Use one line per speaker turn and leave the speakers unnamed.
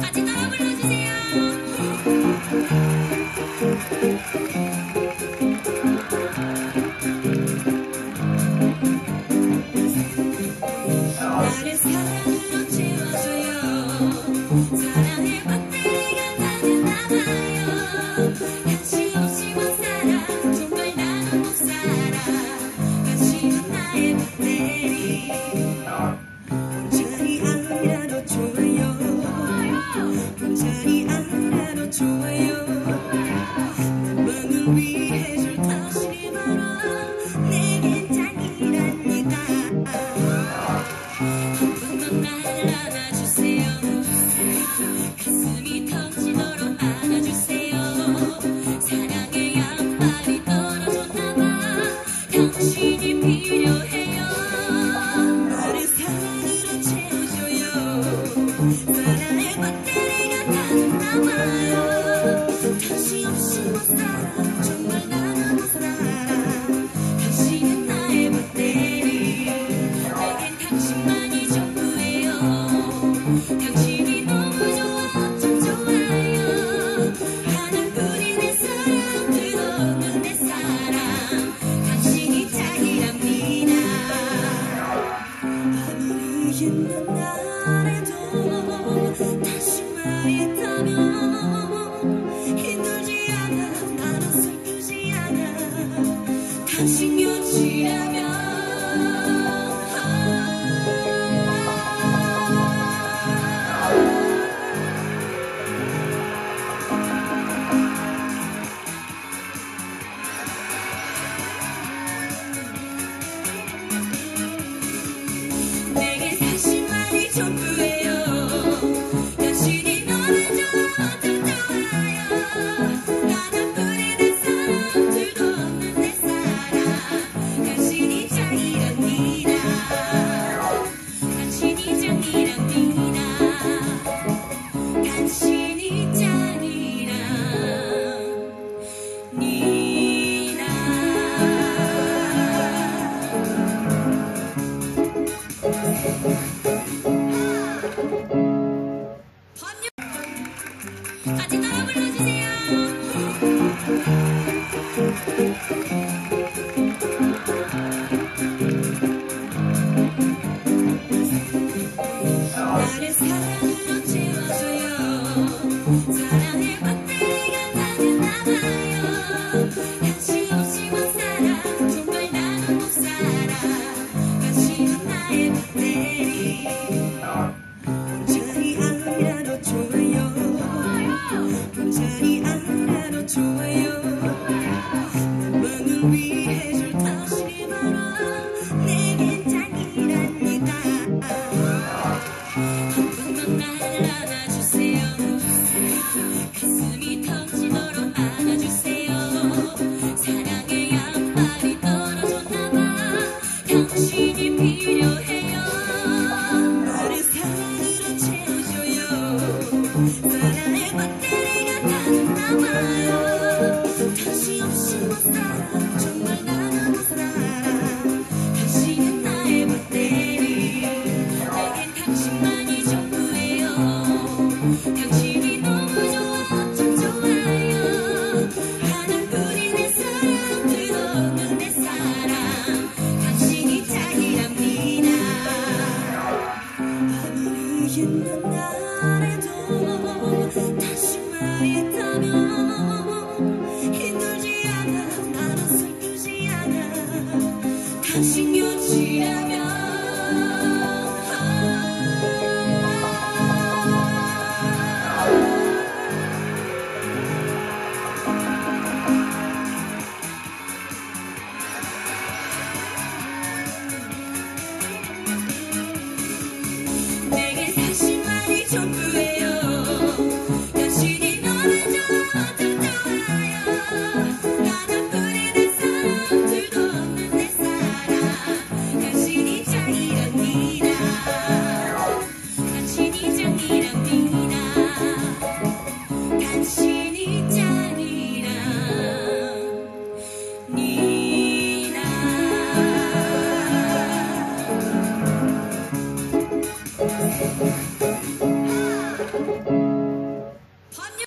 大吉大心。Patita. 心幸